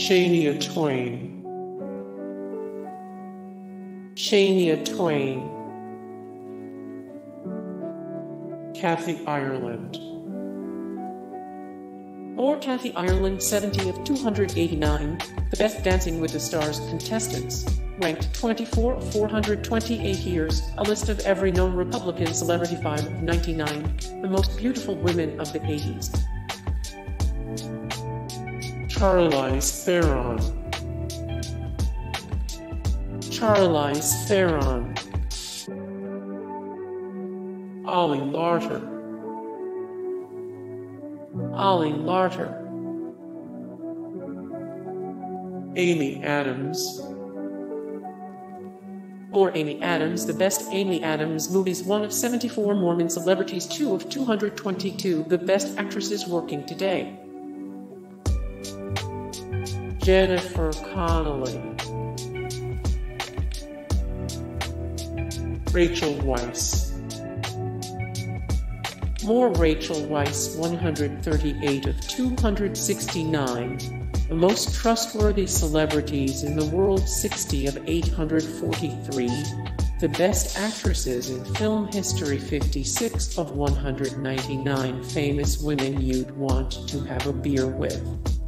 Shania Twain. Shania Twain. Kathy Ireland. Or Kathy Ireland 70 of 289, the best Dancing with the Stars contestants, ranked 24 of 428 years, a list of every known Republican celebrity 5 of 99, the most beautiful women of the 80s. Charlize Theron. Charlize Theron. Ali Larter. Ali Larter. Amy Adams. Or Amy Adams, the best Amy Adams movies, one of 74 Mormon celebrities, two of 222, the best actresses working today. Jennifer Connelly. Rachel Weisz. More Rachel Weisz 138 of 269. The most trustworthy celebrities in the world 60 of 843. The best actresses in film history 56 of 199 famous women you'd want to have a beer with.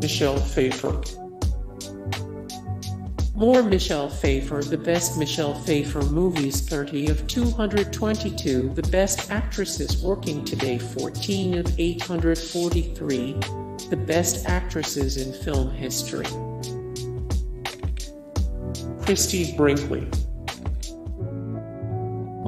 Michelle Pfeiffer. More Michelle Pfeiffer, the best Michelle Pfeiffer movies 30 of 222, the best actresses working today 14 of 843, the best actresses in film history. Christie Brinkley.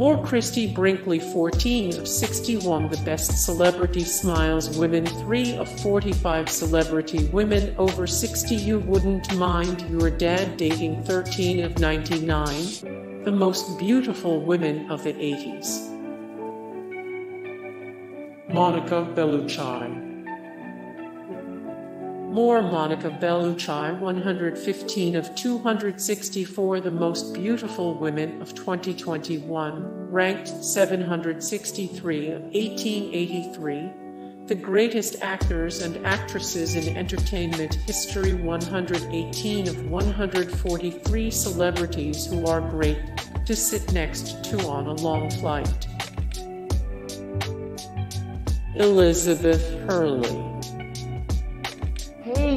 More Christie Brinkley 14 of 61 the best celebrity smiles. Women 3 of 45 celebrity women. Over 60 you wouldn't mind your dad dating 13 of 99 the most beautiful women of the 80s Monica Bellucci more Monica Bellucci 115 of 264 the most beautiful women of 2021, ranked 763 of 1883, the greatest actors and actresses in entertainment history 118 of 143 celebrities who are great to sit next to on a long flight. Elizabeth Hurley